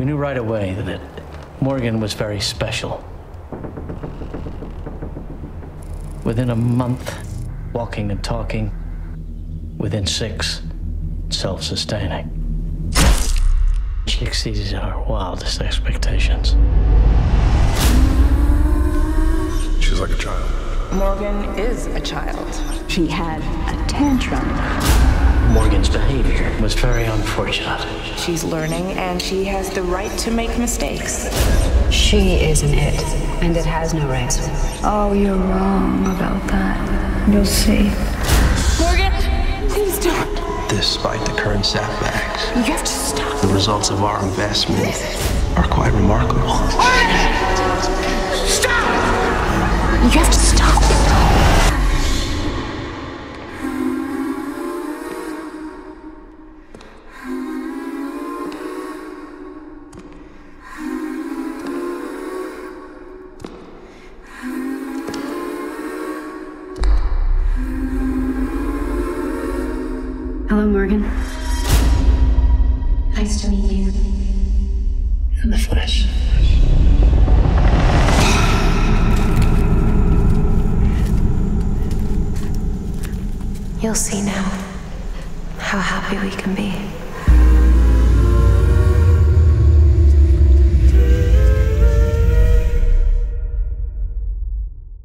We knew right away that Morgan was very special. Within a month, walking and talking. Within six, self sustaining. She exceeded our wildest expectations. She's like a child. Morgan is a child. She had a tantrum. Morgan's behavior was very unfortunate. She's learning and she has the right to make mistakes. She is an it, and it has no rights. Oh, you're wrong about that. You'll see. Morgan, please don't. Despite the current setbacks, You have to stop. the results of our investment are quite remarkable. Stop! You have to stop. Hello, Morgan. Nice to meet you. In the flesh. You'll see now how happy we can be.